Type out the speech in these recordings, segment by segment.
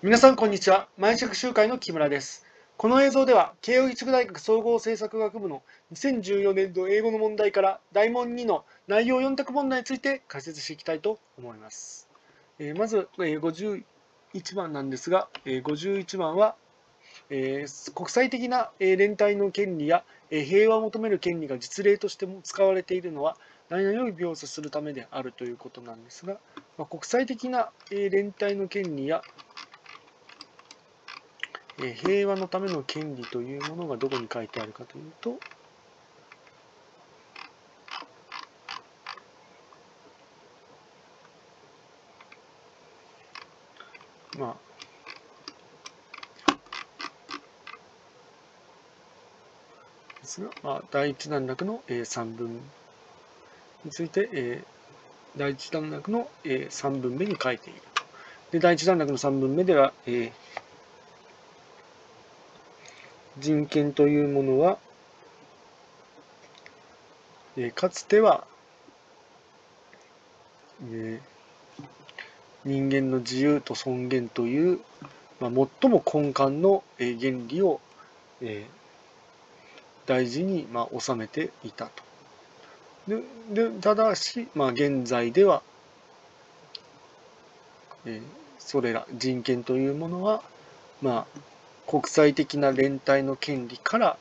皆さんこんにちは。毎食集会の木村です。この映像では慶應義塾大学総合政策学部の2014年度英語の問題から大問2の内容4択問題について解説していきたいと思います、えー、まず、えー、51番なんですが、えー、51番は、えー、国際的な、連帯の権利や、平和を求める権利が実例としても使われているのは何々を描写するためであるということなんですが、まあ、国際的な、連帯の権利やえ平和のための権利というものがどこに書いてあるかというと、まあ、ですが、まあ、第一段落の、えー、3分について、え、第一段落の、えー、3分目に書いている。で、第一段落の3分目では、え、人権というものは、えかつては、え人間の自由と尊厳という、まあ、最も根幹の、え原理を、え大事に、まあ、収めていたと。でただし、まあ、現在では、えそれら人権というものは、まあ、国際的な連帯の権利から、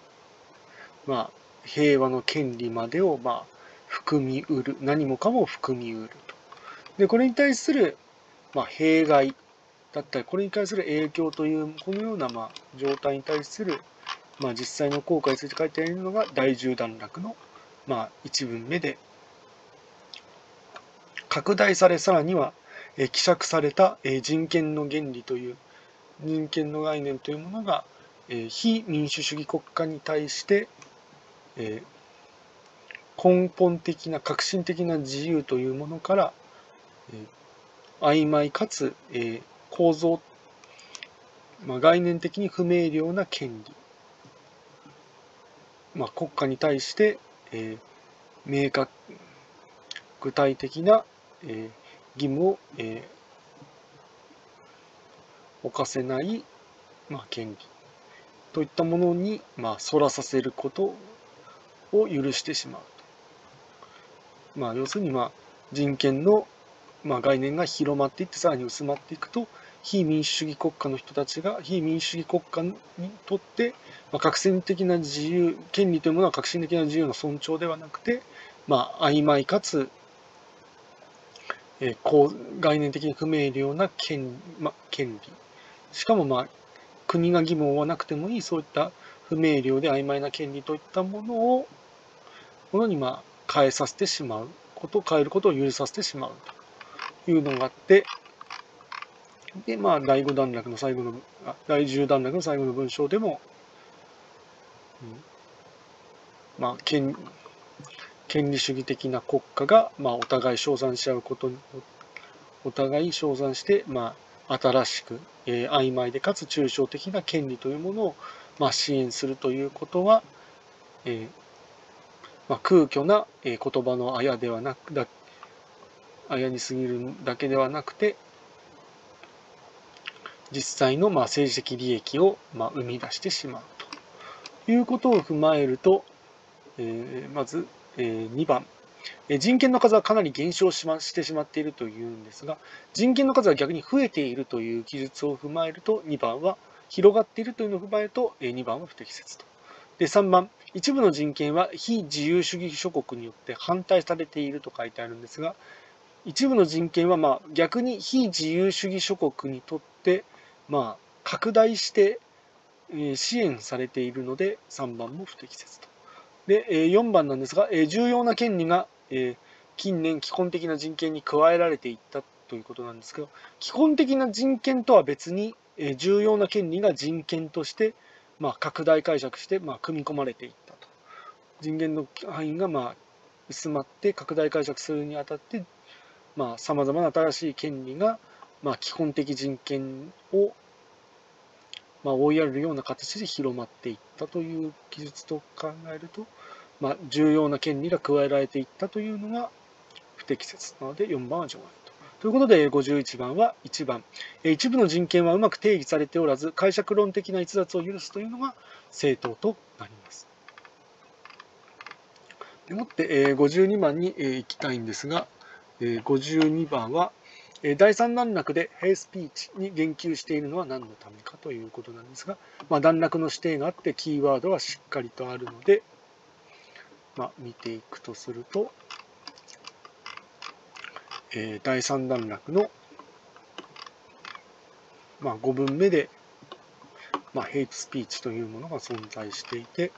まあ、平和の権利までを、まあ、含みうる何もかも含みうると。でこれに対する、まあ、弊害だったりこれに対する影響というこのような、まあ、状態に対する、まあ、実際の効果について書いてあるのが第10段落の、まあ、一文目で拡大されさらには希釈された人権の原理という人権の概念というものが、え、非民主主義国家に対して、え、根本的な革新的な自由というものから、え、曖昧かつ、え、構造、まあ、概念的に不明瞭な権利、まあ、国家に対して、え、明確具体的な、え、義務を、えー犯せない、まあ、権利といったものに、まあ、反らさせることを許してしまうと。まあ、要するに、まあ、人権の、まあ、概念が広まっていってさらに薄まっていくと非民主主義国家の人たちが非民主主義国家にとって、まあ、革新的な自由権利というものは革新的な自由の尊重ではなくて、まあ、曖昧かつえー、こう概念的に不明瞭な権,、まあ、権利しかもまあ国が義務を負わなくてもいいそういった不明瞭で曖昧な権利といったものをものにまあ変えさせてしまうこと変えることを許させてしまうというのがあってでまあ第5段落の最後のあ第10段落の最後の文章でも、うん、まあ権権利主義的な国家が、まあ、お互い称賛し合うことにお互い称賛して、まあ、新しく、えー、曖昧でかつ抽象的な権利というものを、まあ、支援するということは、えーまあ、空虚な、え、言葉のあやではなくだあやに過ぎるだけではなくて実際の、まあ、政治的利益を、まあ、生み出してしまうということを踏まえると、えー、まず、えー、2番。人権の数はかなり減少し,、ま、してしまっているというんですが、人権の数は逆に増えているという記述を踏まえると、2番は広がっているというのを踏まえると、2番は不適切と。で、3番、一部の人権は非自由主義諸国によって反対されていると書いてあるんですが、一部の人権はまあ逆に非自由主義諸国にとってまあ拡大して支援されているので3番も不適切と。で、4番なんですが、重要な権利がえー、近年基本的な人権に加えられていったということなんですけど基本的な人権とは別に、えー、重要な権利が人権として、まあ、拡大解釈して、まあ、組み込まれていったと。人権の範囲が、まあ、薄まって拡大解釈するにあたってさまざ、まな新しい権利が、まあ、基本的人権を、まあ、追いやるような形で広まっていったという記述と考えるとまあ、重要な権利が加えられていったというのが不適切なので4番は除外ということで、51番は1番。一部の人権はうまく定義されておらず、解釈論的な逸脱を許すというのが正当となります。でもって、52番に行きたいんですが、52番は、第3段落でヘイスピーチに言及しているのは何のためかということなんですが、まあ、段落の指定があってキーワードはしっかりとあるので、まあ、見ていくとすると、えー、第3段落の、まあ、5分目で、まあ、ヘイトスピーチというものが存在していて、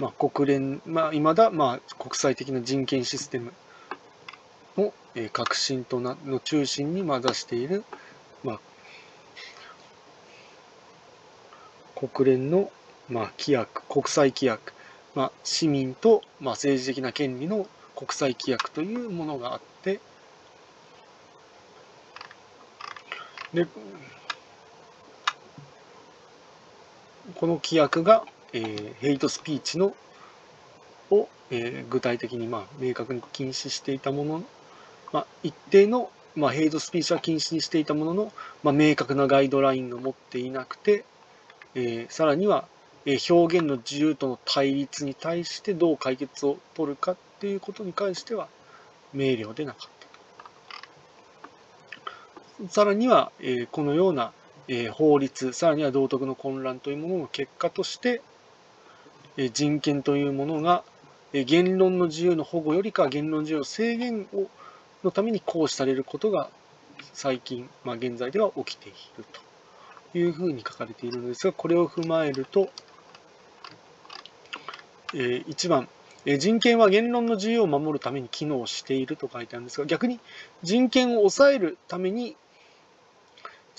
まあ、国連、まあ、未だ、まあ、国際的な人権システムの、えー、革新となの中心に、まあ、出している、まあ、国連の、まあ、規約、国際規約、まあ、市民と、まあ、政治的な権利の国際規約というものがあって、で、この規約が、えー、ヘイトスピーチのを、えー、具体的に、まあ、明確に禁止していたもの、まあ、一定の、まあ、ヘイトスピーチは禁止にしていたものの、まあ、明確なガイドラインを持っていなくて、えー、さらには、え、表現の自由との対立に対してどう解決を取るかっていうことに関しては明瞭でなかった。さらには、え、このようなえ法律、さらには道徳の混乱というものの結果として、え人権というものが、え言論の自由の保護よりか言論自由の制限をのために行使されることが最近、まあ、現在では起きているというふうに書かれているのですが、これを踏まえると、え1番、人権は言論の自由を守るために機能していると書いてあるんですが、逆に人権を抑えるために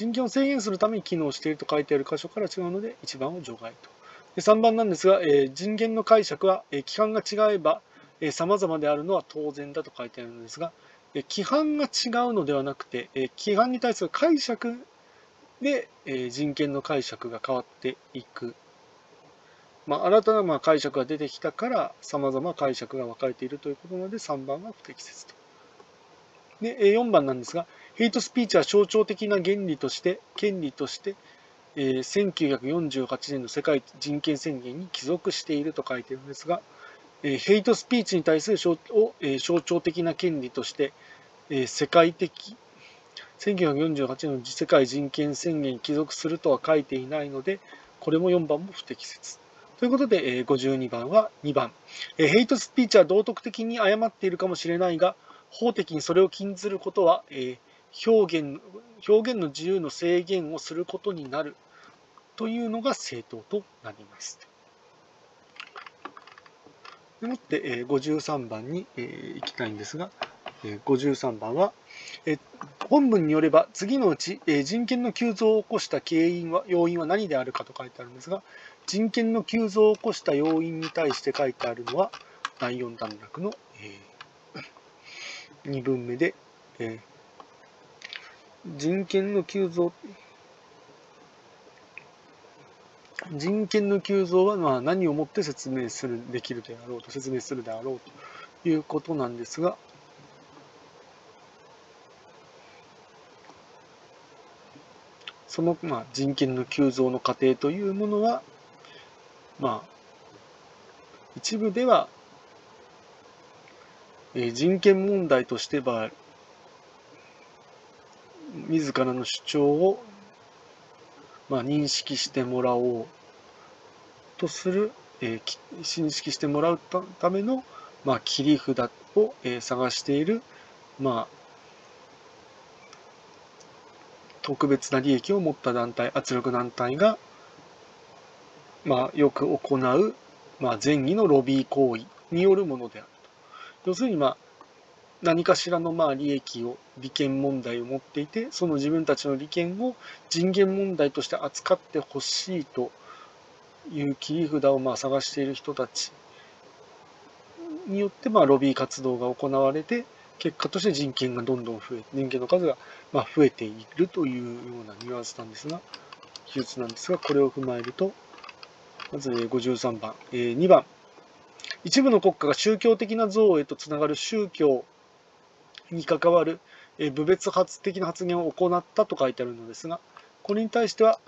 人権を制限するために機能していると書いてある箇所から違うので、1番を除外と。で3番なんですが、え、人権の解釈は、え、規範が違えば、えー、様々であるのは当然だと書いてあるのですが、え、規範が違うのではなくて、え、規範に対する解釈で、え、人権の解釈が変わっていく。まあ、新たなまあ解釈が出てきたから、様々解釈が分かれているということなので、3番は不適切と。で、4番なんですが、ヘイトスピーチは象徴的な原理として、権利として、えー、1948年の世界人権宣言に帰属していると書いてるんですが、えー、ヘイトスピーチに対する象を、えー、象徴的な権利として、えー、世界的、1948年の世界人権宣言に帰属するとは書いていないので、これも4番も不適切。ということで、えー、52番は2番、えー。ヘイトスピーチは道徳的に誤っているかもしれないが、法的にそれを禁ずることは、えー、表現表現の自由の制限をすることになるというのが正当となります。でもって、えー、53番に、えー、行きたいんですが、えー、53番は、えー、本文によれば次のうち、えー、人権の急増を起こした原因は要因は何であるかと書いてあるんですが人権の急増を起こした要因に対して書いてあるのは第4段落の、えー、2分目で、えー人権の急増人権の急増はまあ何をもって説明するできるであろうと説明するであろうということなんですがそのまあ人権の急増の過程というものはまあ一部では人権問題としては自らの主張を、まあ、認識してもらおうとする、えー、認識してもらうための、まあ、切り札を、えー、探している、まあ、特別な利益を持った団体、圧力団体が、まあ、よく行う、まあ、前儀のロビー行為によるものであると。要するに、まあ、何かしらのまあ利益を、利権問題を持っていて、その自分たちの利権を人権問題として扱ってほしいという切り札をまあ探している人たちによってまあロビー活動が行われて、結果として人権がどんどん増え、人権の数がまあ増えているというようなニュアンスなんですが、記述なんですが、これを踏まえると、まず53番、2番、一部の国家が宗教的な像へとつながる宗教に関わる、えー、部別発的な発言を行ったと書いてあるのですが、これに対しては、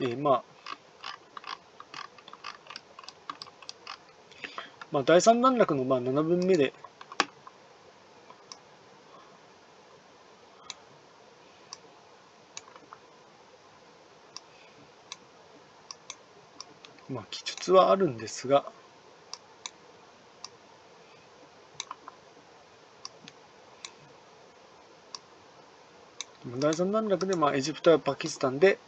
えー、まあ、まあ、第三段落のまあ7分目で、はあるんですが、第三段落で、まあ、エジプトやパキスタンで、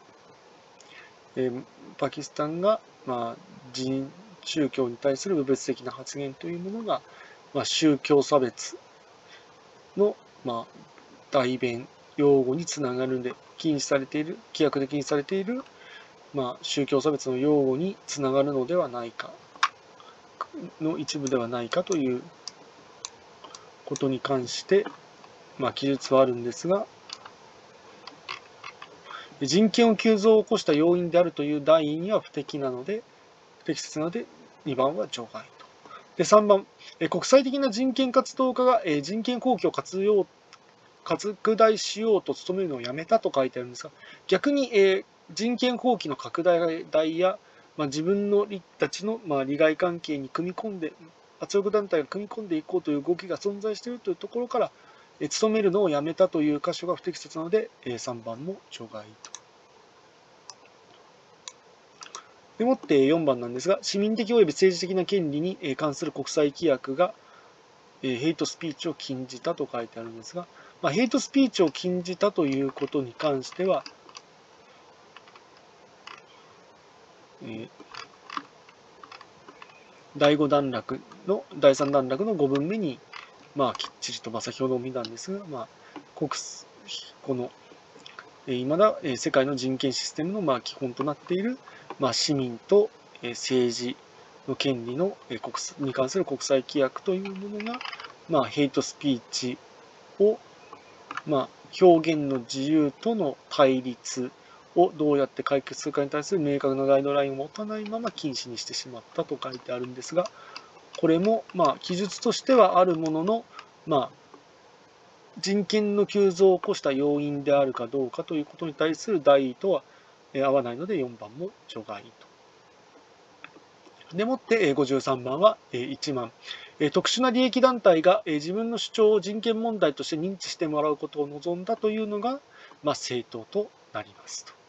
えー、パキスタンが、まあ、人宗教に対する部別的な発言というものが、まあ、宗教差別の、まあ、代弁用語につながるんで禁止されている規約で禁止されている、まあ、宗教差別の用語につながるのではないかの一部ではないかということに関して、まあ、記述はあるんですが人権を急増を起こした要因であるという代には不適なので不適切なので2番は除外と。で3番、国際的な人権活動家が、人権放棄を活用拡大しようと努めるのをやめたと書いてあるんですが逆に、え人権放棄の拡大や、まあ、自分のたちの、まあ、利害関係に組み込んで圧力団体が組み込んでいこうという動きが存在しているというところから、え努めるのをやめたという箇所が不適切なので、3番も除外と。でもって4番なんですが、市民的及び政治的な権利に関する国際規約が、ヘイトスピーチを禁じたと書いてあるんですが、まあ、ヘイトスピーチを禁じたということに関しては、えー、第5段落の、第3段落の5分目に、まあ、きっちりと、まあ、先ほど見たんですが、まあ、国この、えー、未だ、え、世界の人権システムの、まあ、基本となっている、まあ、市民と政治の権利の国に関する国際規約というものが、まあ、ヘイトスピーチを、まあ、表現の自由との対立をどうやって解決するかに対する明確なガイドラインを持たないまま禁止にしてしまったと書いてあるんですが、これも、まあ、記述としてはあるものの、まあ、人権の急増を起こした要因であるかどうかということに対する代意とは合わないので4番も除外と。でもって53番は1番。特殊な利益団体が自分の主張を人権問題として認知してもらうことを望んだというのが、まあ、正当となりますと。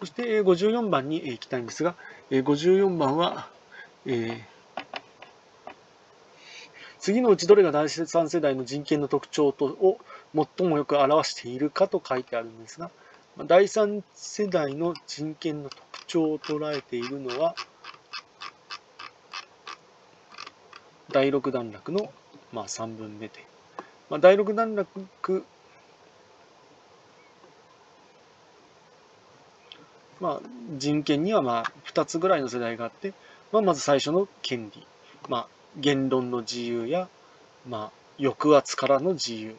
そして54番に行きたいんですが、54番は、え次のうちどれが第3世代の人権の特徴とを最もよく表しているかと書いてあるんですが、第3世代の人権の特徴を捉えているのは、第6段落の、まあ、3分目で、まあ、第6段落、まあ、人権にはまあ2つぐらいの世代があって、まあ、まず最初の権利、まあ、言論の自由や、まあ、抑圧からの自由。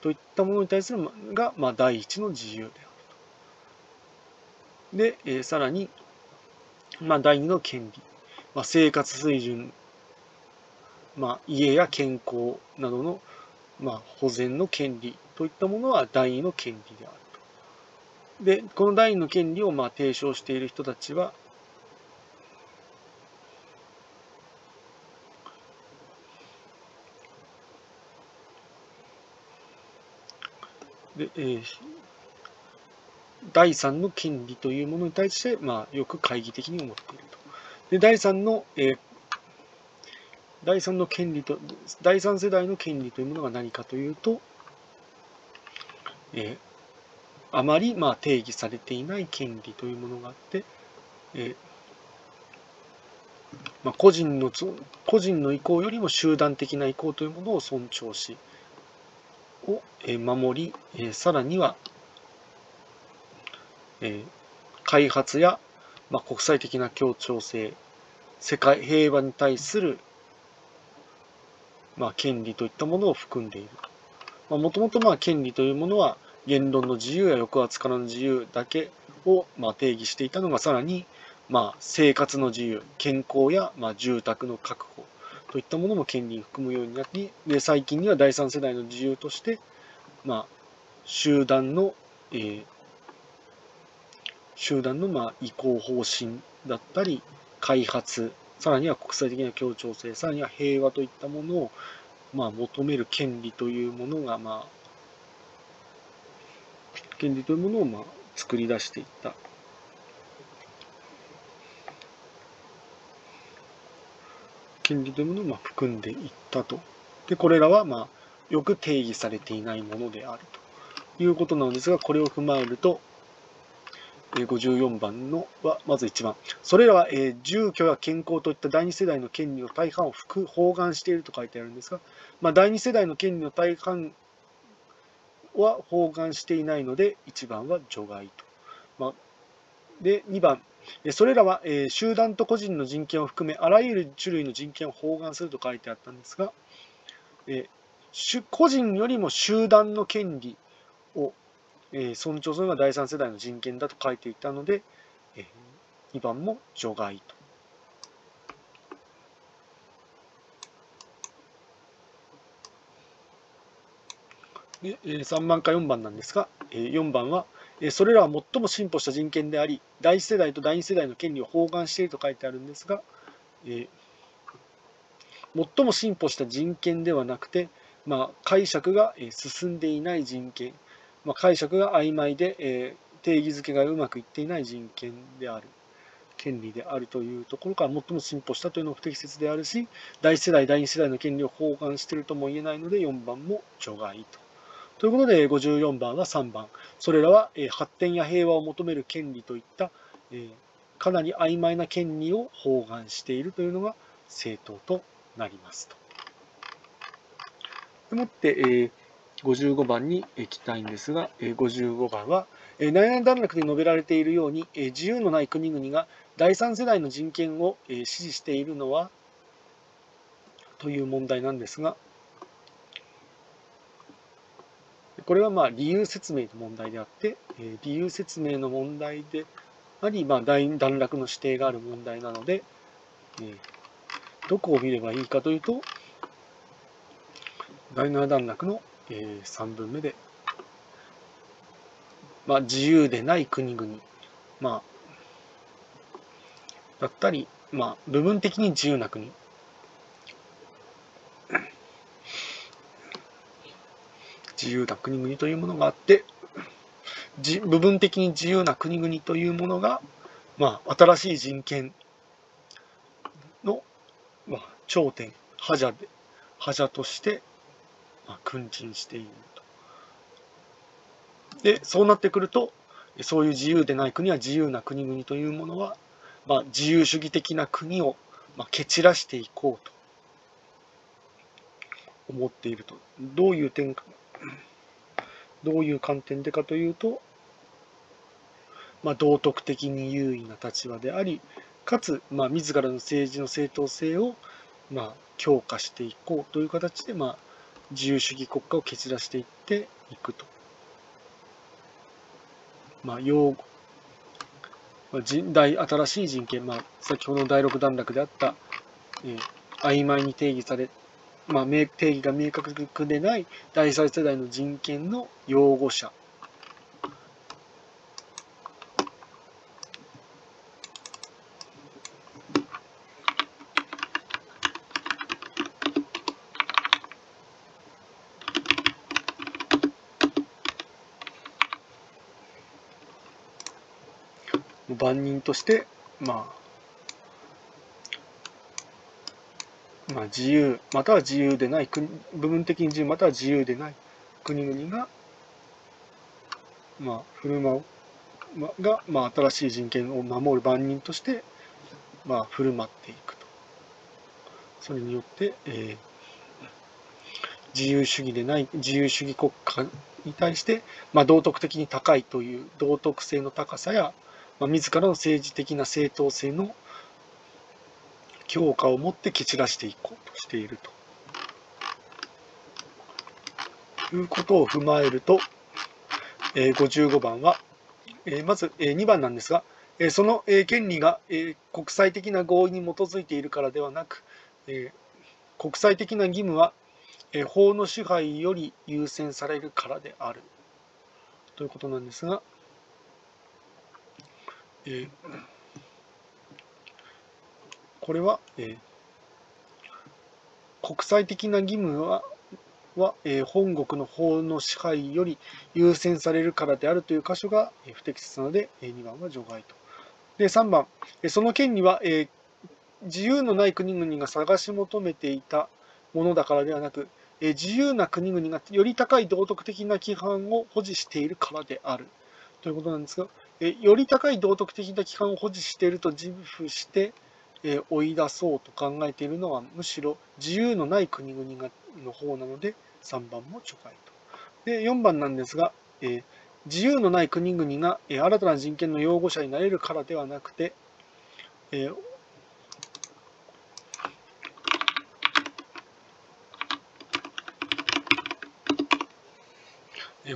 といったものに対するが、まあ、第一の自由であると。で、えー、さらに、まあ、第二の権利、まあ、生活水準、まあ、家や健康などの、まあ、保全の権利。といったものは第二の権利である。で、この第二の権利をまあ提唱している人たちは、で、えー、第三の権利というものに対して、まあ、よく懐疑的に思っていると。で、第三の、えー、第三の権利と、第三世代の権利というものが何かというと、えー、あまり、まあ、定義されていない権利というものがあって、えーまあ、個人の個人の意向よりも集団的な意向というものを尊重し、を守り、さらには、開発や、ま国際的な協調性、世界平和に対する、まあ、権利といったものを含んでいる。もともとまあ権利というものは言論の自由や抑圧からの自由だけを、ま、定義していたのがさらに、まあ、生活の自由健康や、ま、住宅の確保といったものも権利に含むようになりで最近には第三世代の自由として、ま、集団の、えー、集団のま移行方針だったり開発さらには国際的な協調性さらには平和といったものを、ま、求める権利というものが、まあ、権利というものを、まあ、作り出していった権利というものをまあ含んでいったと。で、これらはまあよく定義されていないものであるということなのですが、これを踏まえると、54番のは、まず1番。それらは、えー、住居や健康といった第二世代の権利の大半を包含していると書いてあるんですが、まあ、第二世代の権利の大半は包含していないので、1番は除外と。まあ、で、2番。それらは、えー、集団と個人の人権を含め、あらゆる種類の人権を包含すると書いてあったんですが、えー、個人よりも集団の権利を、えー、尊重するのが第三世代の人権だと書いていたので、え、2番も除外と。で3番か4番なんですが、4番は、それらは最も進歩した人権であり、第1世代と第2世代の権利を包含していると書いてあるんですが、え最も進歩した人権ではなくて、まあ、解釈が進んでいない人権、まあ、解釈が曖昧で、え定義づけがうまくいっていない人権である。権利であるというところから最も進歩したというのは不適切であるし、第1世代、第2世代の権利を包含しているとも言えないので、4番も除外と。ということで、54番は3番。それらは、え発展や平和を求める権利といった、えかなり曖昧な権利を包含しているというのが正当となりますと。でもって、え55番に行きたいんですが、え55番は、え内々段落で述べられているように、え自由のない国々が第三世代の人権を、え支持しているのはという問題なんですが、これはまあ理由説明の問題であって、え理由説明の問題であり、まあ、段落の指定がある問題なので、えどこを見ればいいかというと、第7段落の、え3分目で、まあ、自由でない国々、まあ、だったり、まあ、部分的に自由な国、自由な国々というものがあって、部分的に自由な国々というものが、まあ、新しい人権の、まあ、頂点、覇者で、覇者として、まあ、君臨していると。で、そうなってくると、そういう自由でない国は自由な国々というものは、まあ、自由主義的な国を、まあ、蹴散らしていこうと思っていると。どういう点か、どういう観点でかというと、まあ、道徳的に優位な立場であり、かつ、まあ、自らの政治の正当性を、まあ、強化していこうという形で、まあ、自由主義国家を蹴散らしていっていくと。まあ、用語、まあ、人大新しい人権、まあ、先ほどの第6段落であった、えー、曖昧に定義されまあ、定義が明確でない第三世代の人権の擁護者。万人として、まあ、まあ、自由または自由でない国部分的に自由または自由でない国々が、まあ、振る舞う、ま、が、まあ、新しい人権を守る番人として、まあ、振る舞っていくと。それによって、えー、自由主義でない自由主義国家に対して、まあ、道徳的に高いという道徳性の高さや、まあ、自らの政治的な正当性の強化を持って蹴散らしていこうとしていると。いうことを踏まえると、え、55番は、えまず、え2番なんですが、えその、え権利が、え国際的な合意に基づいているからではなく、え国際的な義務は、え法の支配より優先されるからである。ということなんですが、えこれは、え国際的な義務はは、えー、本国の法の支配より優先されるからであるという箇所が、えー、不適切なので、えー、2番は除外と。で、3番、え、その権利は、え、自由のない国々が探し求めていたものだからではなく、え、自由な国々がより高い道徳的な規範を保持しているからであるということなんですが、え、より高い道徳的な規範を保持していると自負して、え、追い出そうと考えているのはむしろ自由のない国々がの方なので3番も除外と。で4番なんですが、え、自由のない国々が、え、新たな人権の擁護者になれるからではなくて、えー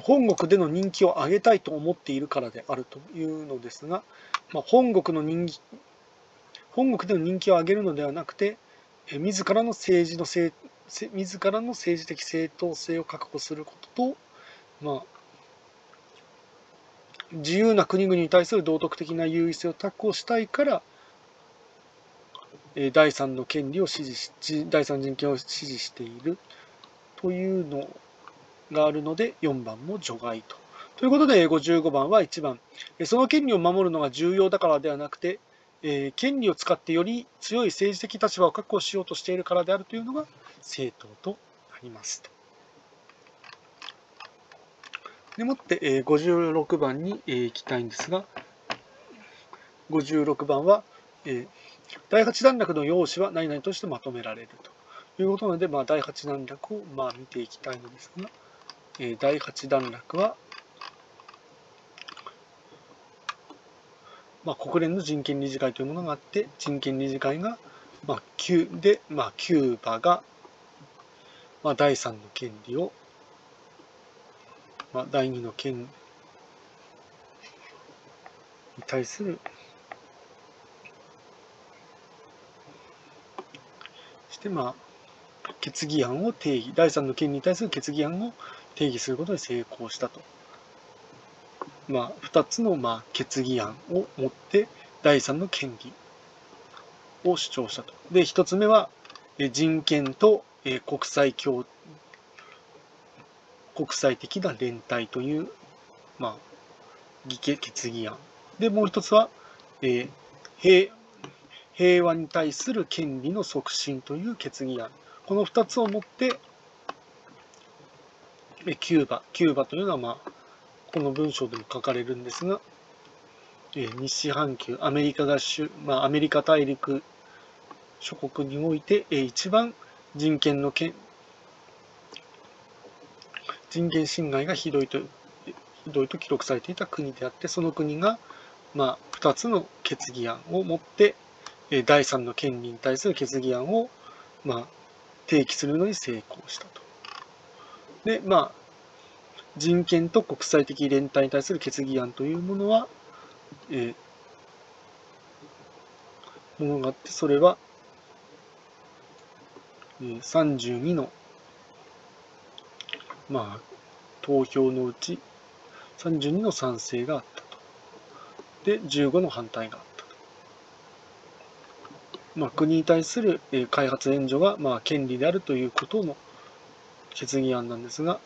本国での人気を上げたいと思っているからであるというのですが、まあ、本国の人気本国での人気を上げるのではなくて、自らの政治の正自らの政治的正当性を確保することと、まあ、自由な国々に対する道徳的な優位性を確保したいから、え第三の権利を支持し、第三人権を支持しているというのがあるので、4番も除外と。ということで、55番は1番。その権利を守るのが重要だからではなくて、えー、権利を使ってより強い政治的立場を確保しようとしているからであるというのが政党となりますと。でもって、えー、56番に、えー、行きたいんですが、56番は、えー、第8段落の用紙は何々としてまとめられるということなので、まあ、第8段落を、まあ、見ていきたいのですが、えー、第8段落は、まあ、国連の人権理事会というものがあって、人権理事会が、まあ、キュで、まあ、キューバが、まあ、第3の権利を、まあ、第2の権利に対するしてまあ決議案を定義第3の権利に対する決議案を定義することに成功したと。まあ、2つのまあ決議案を持って第3の権利を主張したと。で、1つ目は人権と国際協国際的な連帯という、まあ、議決決議案。で、もう一つは、えー、平平和に対する権利の促進という決議案。この2つをもって、キューバ、キューバというのは、まあ、この文章でも書かれるんですが、え西半球、アメリカ合衆、まあ、アメリカ大陸諸国において、え一番人権の権、人権侵害がひどいと、ひどいと記録されていた国であって、その国が、まあ、2つの決議案を持って、え第3の権利に対する決議案を、まあ、提起するのに成功したと。で、まあ、人権と国際的連帯に対する決議案というものは、えー、ものがあって、それは、えー、32の、まあ、投票のうち、32の賛成があったと。で、15の反対があったと。まあ、国に対する、えー、開発援助が、まあ、権利であるということの決議案なんですが、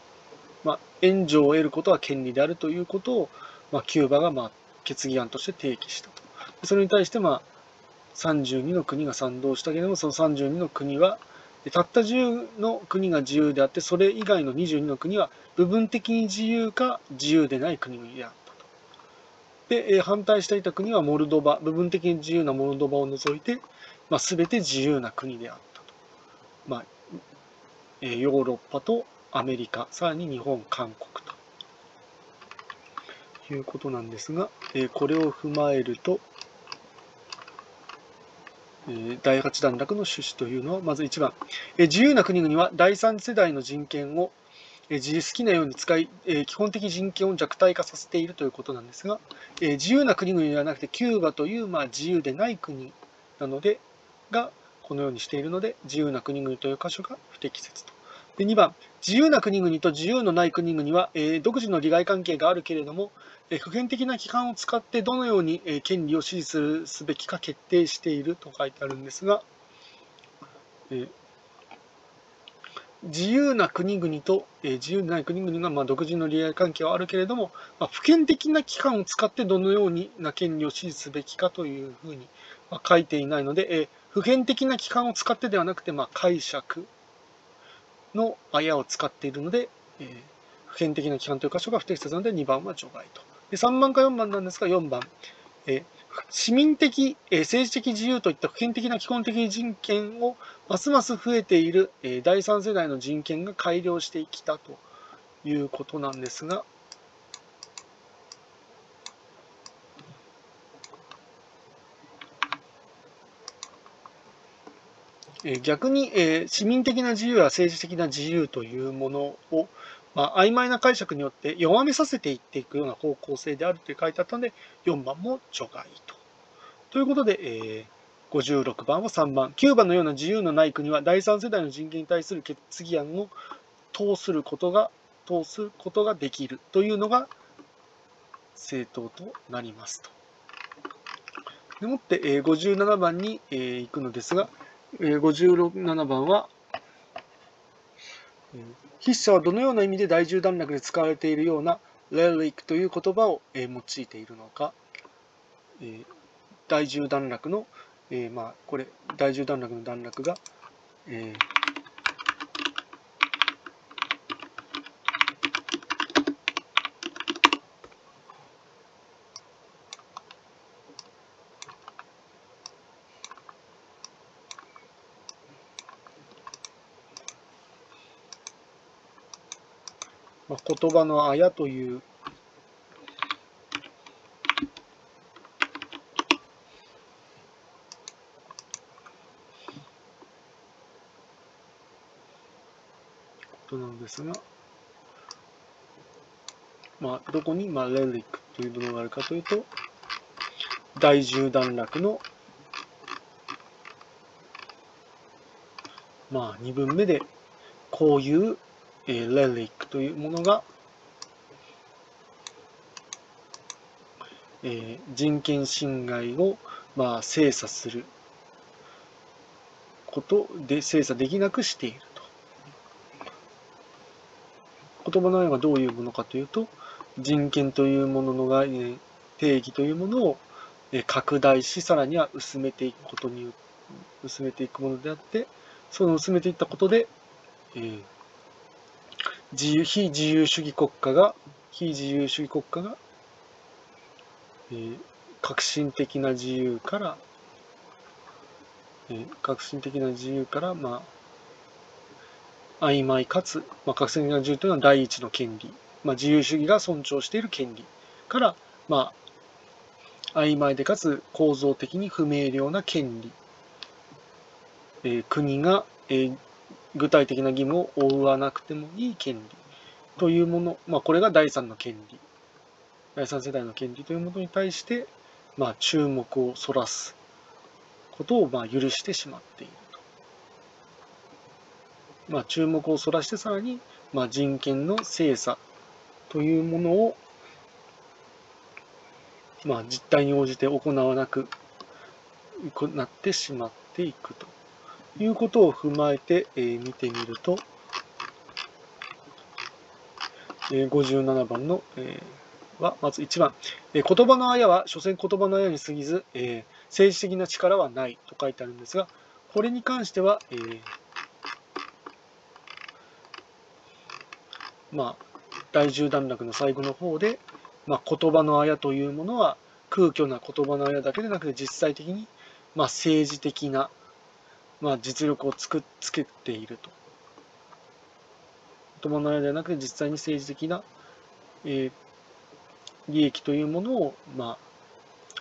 まあ、援助を得ることは権利であるということを、まあ、キューバがまあ決議案として提起したと。それに対して、まあ、32の国が賛同したけれども、その32の国は、たった10の国が自由であって、それ以外の22の国は部分的に自由か自由でない国であったと。で、反対していた国はモルドバ、部分的に自由なモルドバを除いて、まあ、全て自由な国であったと。まあ、ヨーロッパとアメリカ、さらに日本、韓国ということなんですが、えこれを踏まえると、第8段落の趣旨というのは、まず1番、自由な国々は第3世代の人権を自好きなように使い、基本的人権を弱体化させているということなんですが、自由な国々ではなくてキューバという、まあ、自由でない国なのでがこのようにしているので自由な国々という箇所が不適切と。で2番、自由な国々と自由のない国々は、え独自の利害関係があるけれども、え普遍的な機関を使ってどのように、え権利を支持するすべきか決定していると書いてあるんですが、え自由な国々と、え自由ない国々が、ま独自の利害関係はあるけれども、ま普遍的な機関を使ってどのようにな権利を支持すべきかというふうに、ま書いていないので、え普遍的な機関を使ってではなくて、ま解釈のあやを使っているので、え普遍的な規範という箇所が不適切なので2番は除外と。で3番か4番なんですが4番、え市民的、え政治的自由といった普遍的な基本的人権をますます増えている、え第3世代の人権が改良してきたということなんですが、逆に、え市民的な自由や政治的な自由というものを、まあ、曖昧な解釈によって弱めさせていっていくような方向性であると書いてあったので、4番も除外と。ということで、え、56番は3番。キューバのような自由のない国は第3世代の人権に対する決議案を通することが、通すことができるというのが正当となりますと。でもって、え、57番に、え、行くのですが、えー、57番は、筆者はどのような意味で第10段落で使われているようなレリックという言葉を、え、用いているのか、えー、第10段落の、え、まあこれ第10段落の段落が、え言葉のあやという。ことなんですが、まあ、どこに、まあ、レリックというものがあるかというと、第10段落の、まあ、2分目で、こういうえー、レリックというものが、えー、人権侵害を、まあ、精査することで精査できなくしていると。言葉の案がどういうものかというと、人権というものの概念、定義というものを拡大し、さらには薄めていくことに薄めていくものであって、その薄めていったことで、えー自由非自由主義国家が非自由主義国家が、えー、革新的な自由から、えー、革新的な自由からまあ曖昧かつ、まあ、革新的な自由というのは第一の権利、まあ、自由主義が尊重している権利から、まあ、曖昧でかつ構造的に不明瞭な権利、えー、国が、えー、具体的な義務を負わなくてもいい権利というもの、まあ、これが第三の権利、第三世代の権利というものに対して、まあ、注目をそらすことをまあ許してしまっていると。まあ、注目をそらしてさらに、まあ、人権の精査というものを、まあ、実態に応じて行わなくなってしまっていくと。いうことを踏まえて、えー、見てみると、えー、57番の、えー、は、まず1番、えー、言葉のあやは、所詮言葉のあやに過ぎず、えー、政治的な力はないと書いてあるんですが、これに関しては、えー、まあ、第10段落の最後の方で、まあ、言葉のあやというものは空虚な言葉のあやだけでなくて実際的に、まあ、政治的なまあ、実力をつくつけていると。言葉の間ではなくて実際に政治的な、えー、利益というものを、ま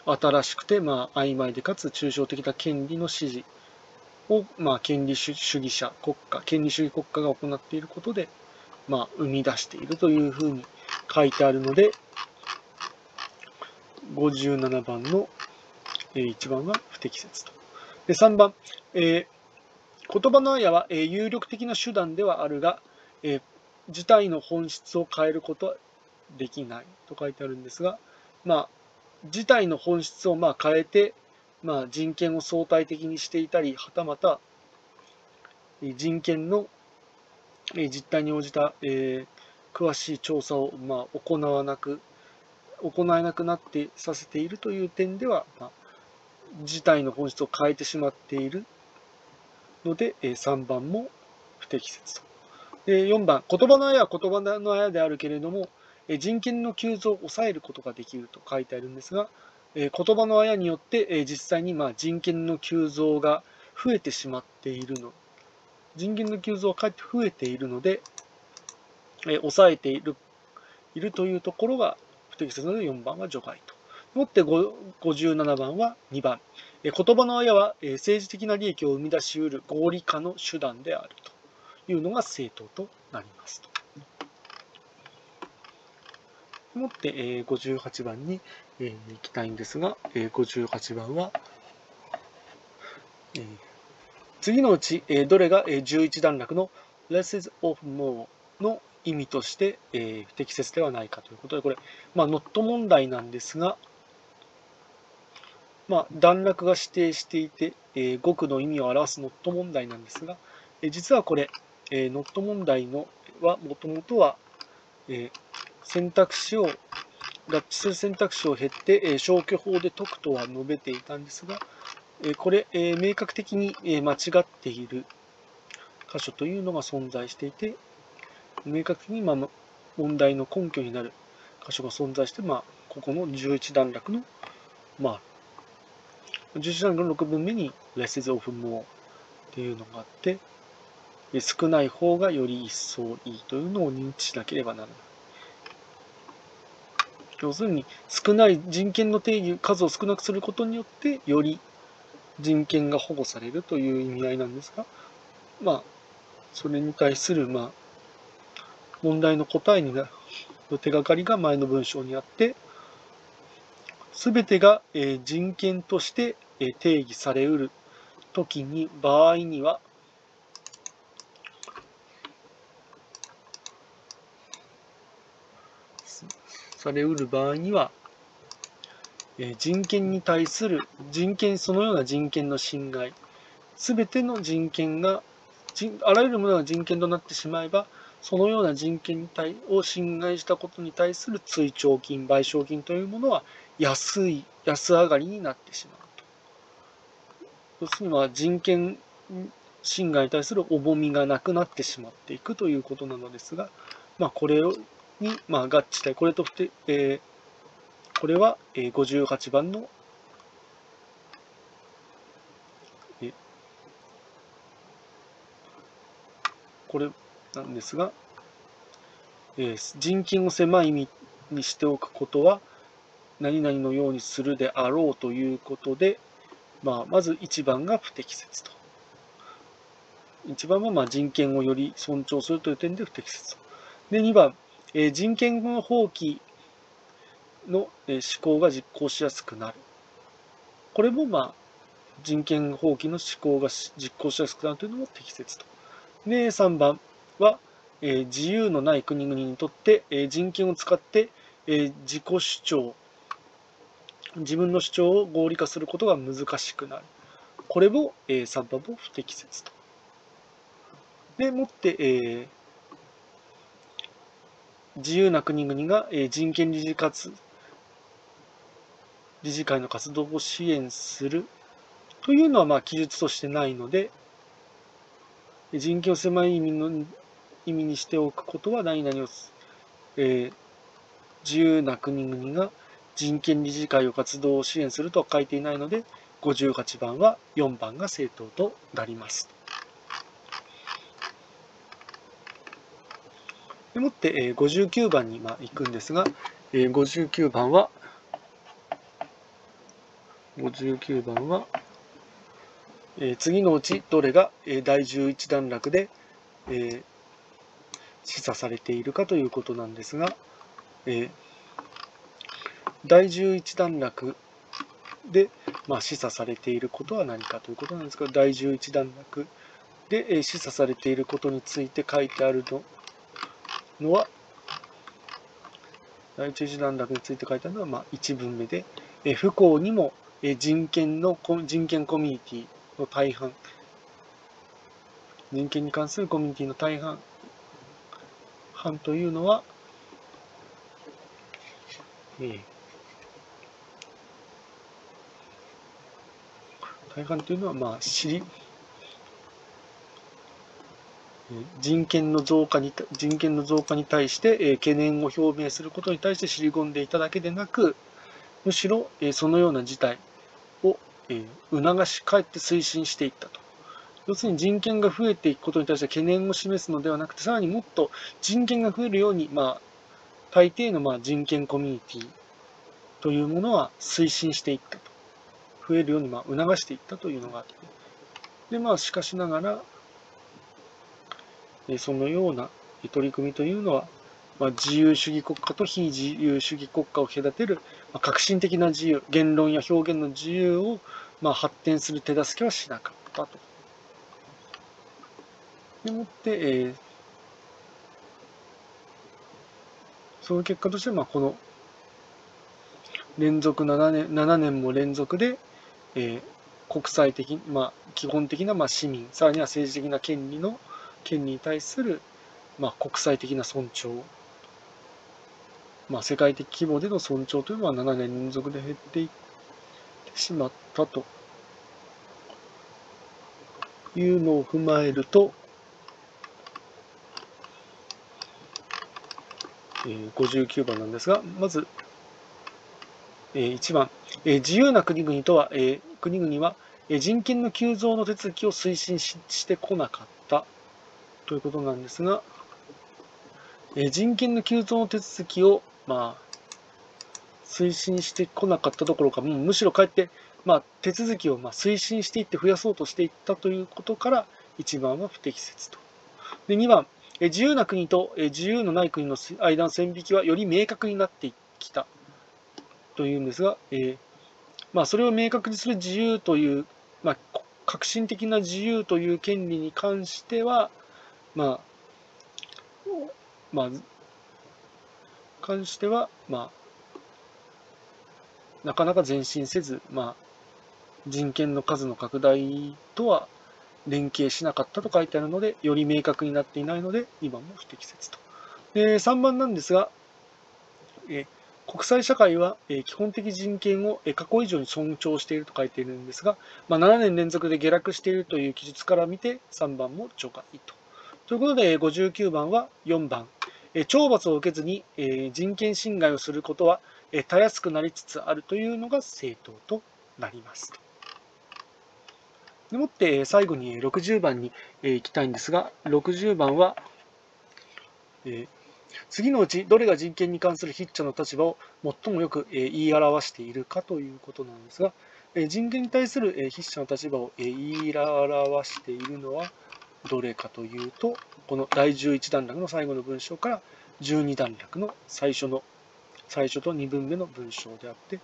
あ、新しくて、まあ、曖昧でかつ抽象的な権利の支持を、まあ、権利主義者国家権利主義国家が行っていることで、まあ、生み出しているというふうに書いてあるので、57番の、えー、1番は不適切と。で3番、えー、言葉のあやは、えー、有力的な手段ではあるが、えー、事態の本質を変えることはできないと書いてあるんですが、まあ、事態の本質をまあ変えて、まあ、人権を相対的にしていたり、はたまた人権の実態に応じた、えー、詳しい調査を、まあ、行わなく、行えなくなってさせているという点では、まあ、事態の本質を変えてしまっているので、え、3番も不適切と。で4番、言葉のあやは言葉のあやであるけれども、え人権の急増を抑えることができると書いてあるんですが、え言葉のあやによってえ実際にま人権の急増が増えてしまっているの人権の急増はかえって増えているので、え抑えているいるというところが不適切なので4番は除外と。もって57番は2番。言葉のあやは政治的な利益を生み出し得る合理化の手段であるというのが正当となりますと。もって、58番に、え、行きたいんですが、58番は、次のうち、どれが、11段落の less of more の意味として、不適切ではないかということで、これ、まあ、ノット問題なんですが、まあ、段落が指定していて、えー、語句の意味を表すノット問題なんですが、えー、実はこれ、えー、ノット問題のは、もともとは、えー、選択肢を、合致する選択肢を経って、消去法で解くとは述べていたんですが、これ、明確的に間違っている箇所というのが存在していて、明確にま問題の根拠になる箇所が存在して、まあ、ここの11段落の、まあ、11段の6分目に less is of more っていうのがあって、少ない方がより一層いいというのを認知しなければならない。要するに少ない人権の定義、数を少なくすることによって、より人権が保護されるという意味合いなんですが、まあ、それに対する、まあ、問題の答えになる手がかりが前の文章にあって、すべてが、人権として、定義されうるときに、場合には、されうる場合には、人権に対する人権、そのような人権の侵害、すべての人権が、あらゆるものが人権となってしまえば、そのような人権を侵害したことに対する追徴金、賠償金というものは安い、安上がりになってしまうと。要するには人権侵害に対する重みがなくなってしまっていくということなのですが、まあ、これに、まあ、合致体、これとふて、えー、これは、58番の、えこれなんですが、えー、人権を狭い意味にしておくことは、何々のようにするであろうということで、まあ、まず1番が不適切と。1番はまあ人権をより尊重するという点で不適切と。で、2番、え人権の放棄の、え思考が実行しやすくなる。これも、まあ、人権放棄の思考が実行しやすくなるというのも適切と。で、3番は、え自由のない国々にとって、え人権を使って、え自己主張、自分の主張を合理化することが難しくなる。これも、え3番も不適切と。でもって、えー、自由な国々がえ人権理事活理事会の活動を支援するというのはまあ記述としてないので、人権を狭い意味の意味にしておくことは何々を、えー、自由な国々が人権理事会を活動を支援するとは書いていないので、58番は4番が正当となります。でもって、59番に行くんですが、59番は、59番は、次のうちどれが、第11段落で、示唆されているかということなんですが、えー、第11段落で、まあ、示唆されていることは何かということなんですが、第11段落で、えー、示唆されていることについて書いてあるののは、第11段落について書いてあるのは、まあ、1文目で、えー、不幸にも、えー、人権の人権コミュニティの大半、人権に関するコミュニティの大半半というのは、えー、大半というのは、まあ、知り、人権の増加に、人権の増加に対して、え、懸念を表明することに対して尻込んでいただけでなく、むしろ、え、そのような事態を、え、促し、かえって推進していったと。要するに人権が増えていくことに対して懸念を示すのではなくて、さらにもっと人権が増えるように、まあ、大抵のまあ人権コミュニティというものは推進していったと。増えるようにまあ促していったというのがあって。で、まあ、しかしながら、そのような取り組みというのは、まあ、自由主義国家と非自由主義国家を隔てる、まあ、革新的な自由、言論や表現の自由を、まあ、発展する手助けはしなかったと。でもって、えー、その結果として、まあ、この連続7年 ,7 年も連続で、えー、国際的、まあ、基本的な、まあ、市民、さらには政治的な権利の権利に対する、まあ、国際的な尊重、まあ、世界的規模での尊重というのは7年連続で減っていってしまったと。いうのを踏まえると、え59番なんですが、まず、1番、自由な国々とは、国々は、人権の急増の手続きを推進してこなかった。ということなんですが、人権の急増の手続きを、まあ、推進してこなかったどころか、むしろかえって、まあ、手続きをまあ推進していって増やそうとしていったということから、1番は不適切と。で、2番、自由な国と自由のない国の間の線引きはより明確になってきた。というんですが、えー、まあ、それを明確にする自由という、まあ、革新的な自由という権利に関しては、まあ、まあ、関しては、まあ、なかなか前進せず、まあ、人権の数の拡大とは連携しなかったと書いてあるので、より明確になっていないので、2番も不適切と。で3番なんですが、え国際社会は、基本的人権を、過去以上に尊重していると書いているんですが、まあ、7年連続で下落しているという記述から見て、3番も除外と。ということで、59番は4番。懲罰を受けずに、人権侵害をすることは、えたやすくなりつつあるというのが正当となります。でもって最後に60番に行きたいんですが、60番は、次のうちどれが人権に関する筆者の立場を最もよく言い表しているかということなんですが、人権に対する筆者の立場を言い表しているのはどれかというと、この第11段落の最後の文章から12段落の最初の、最初と2分目の文章であって、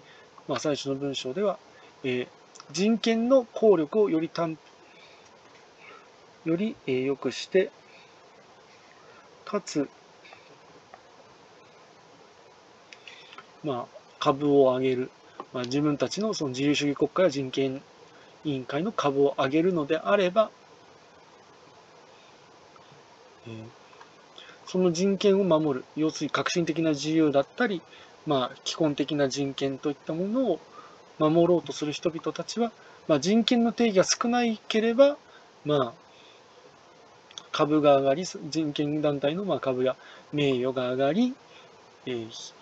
まあ、最初の文章では、え人権の効力をより担より良くして、かつ、まあ、株を上げる、まあ、自分たちのその自由主義国家や人権委員会の株を上げるのであれば、えー、その人権を守る、要するに革新的な自由だったり、まあ、基本的な人権といったものを守ろうとする人々たちは、まあ、人権の定義が少ないければ、まあ、株が上がり、人権団体のまあ株や名誉が上がり、えー、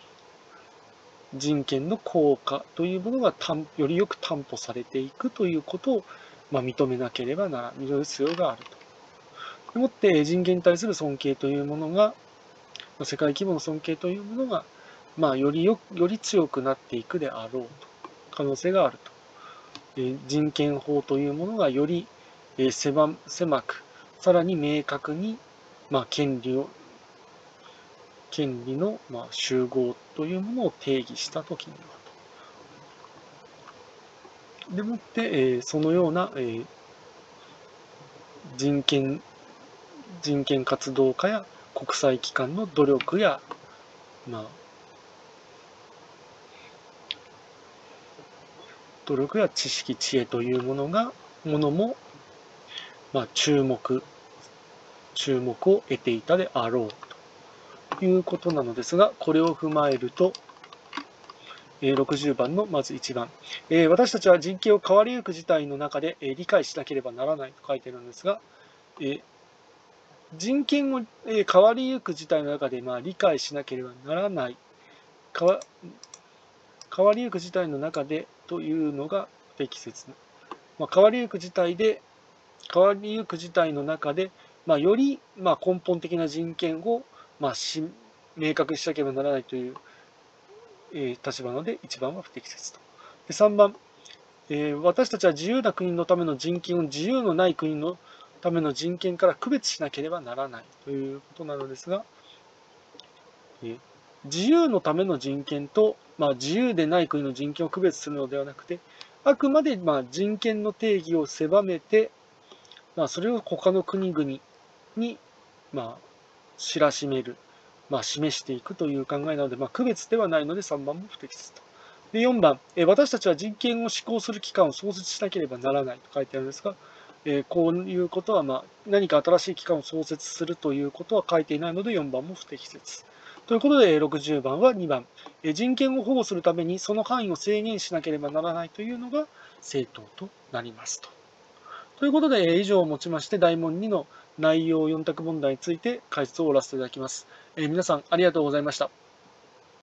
人権の効果というものがよりよく担保されていくということを、まあ、認めなければならない、認める必要があると。でもって人権に対する尊敬というものが、世界規模の尊敬というものが、まあ、よりよより強くなっていくであろうと。可能性があると。え人権法というものがより、え狭狭く、さらに明確に、まあ、権利を権利の、まあ、集合というものを定義したときにはと。でもって、えー、そのような、えー、人権人権活動家や国際機関の努力や、まあ、努力や知識、知恵というものが、ものも、まあ、注目、注目を得ていたであろういうことなのですが、これを踏まえると、60番のまず1番。え、私たちは人権を変わりゆく事態の中でえ理解しなければならないと書いてるんですが、え人権をえ変わりゆく事態の中でまあ理解しなければならない。変わ変わりゆく事態の中でというのが適切な、まあ、変わりゆく事態で変わりゆく事態の中で、まあ、よりまあ根本的な人権をまあし明確にしなければならないという、えー、立場なので1番は不適切と。で3番、えー、私たちは自由な国のための人権を自由のない国のための人権から区別しなければならないということなのですが、え自由のための人権と、まあ、自由でない国の人権を区別するのではなくて、あくまでまあ人権の定義を狭めて、まあ、それを他の国々に、まあ、知らしめる、まあ、示していくという考えなので、まあ、区別ではないので3番も不適切と。で4番、え私たちは人権を施行する機関を創設しなければならないと書いてあるんですが、えこういうことは、ま、何か新しい機関を創設するということは書いていないので4番も不適切。ということで60番は2番、え人権を保護するためにその範囲を制限しなければならないというのが正当となりますと。ということで以上をもちまして大問2の内容4択問題について解説を終わらせていただきます。え皆さんありがとうございました。